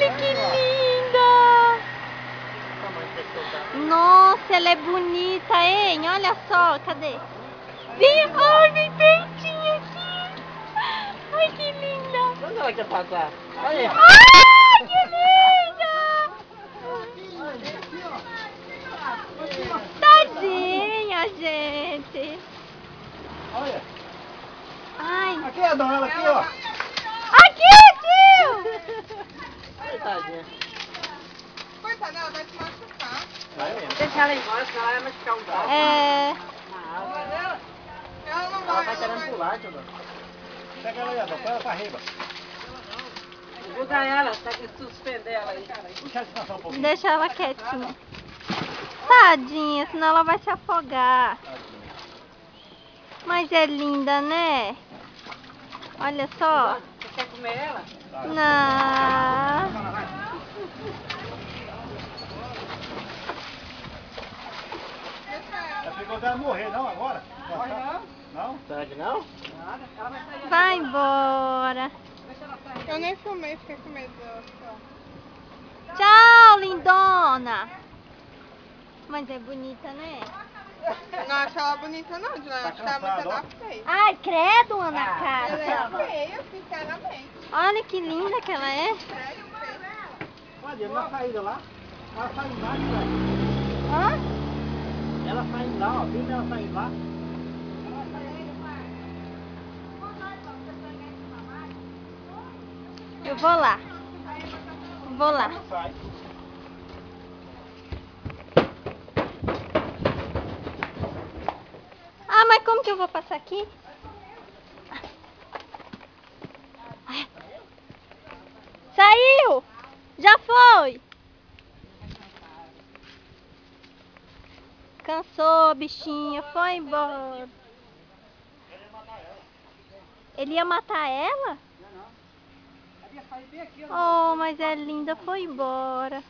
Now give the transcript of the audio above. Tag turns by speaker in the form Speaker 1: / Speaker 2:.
Speaker 1: Olha que linda! Nossa, ela é bonita, hein? Olha só, cadê? Vem, ai, vem pertinho aqui. Ai, que linda.
Speaker 2: Onde ela quer passar? Olha.
Speaker 1: Ai, que linda! Tadinha, gente.
Speaker 3: Olha.
Speaker 1: Ai.
Speaker 3: Aqui, Adão, ela aqui, ó.
Speaker 1: Aqui, tio!
Speaker 2: Coitadinha.
Speaker 4: Coitada, ela vai se machucar.
Speaker 2: Vai mesmo.
Speaker 5: Deixa ela embora, senão ela vai machucar um braço.
Speaker 1: É.
Speaker 4: Ela não vai, ela
Speaker 2: querendo
Speaker 4: vai.
Speaker 2: pular, tio.
Speaker 3: Pega ela aí, Adão. Põe ela pra riba.
Speaker 5: Ajuda ela, tá que suspender ela aí.
Speaker 3: Deixa ela descansar um pouquinho.
Speaker 1: Deixa ela quietinha. Tadinha, senão ela vai se afogar. Mas é linda, né? Olha só.
Speaker 5: Você quer comer ela?
Speaker 1: Não.
Speaker 3: Ela pegou dela morrer, não, agora?
Speaker 5: Morre não?
Speaker 3: Não?
Speaker 2: Será que não?
Speaker 5: Nada. Ela vai sair
Speaker 1: Vai embora.
Speaker 5: Ela.
Speaker 4: Eu nem filmei, fiquei com medo dela.
Speaker 1: Tchau, lindona. Mas é bonita, né?
Speaker 4: Não acho ela bonita não, Dina.
Speaker 3: Tá
Speaker 4: Acho ela
Speaker 3: ó.
Speaker 4: da feia.
Speaker 1: Ai, credo, Ana
Speaker 4: Ela é
Speaker 1: Cássia.
Speaker 4: feia, sinceramente.
Speaker 1: Olha que linda que ela é.
Speaker 4: Sério, feia.
Speaker 2: Olha, na saída lá. Ela sai lá, velho. Lá, ó. Viu ela sair lá?
Speaker 1: Eu vou lá. Vou lá. Ah, mas como que eu vou passar aqui? Ah. Saiu! Já foi! Cansou, bichinha, foi embora. Ele ia matar ela?
Speaker 5: Ela ia sair bem aqui, ó.
Speaker 1: Oh, mas é linda, foi embora.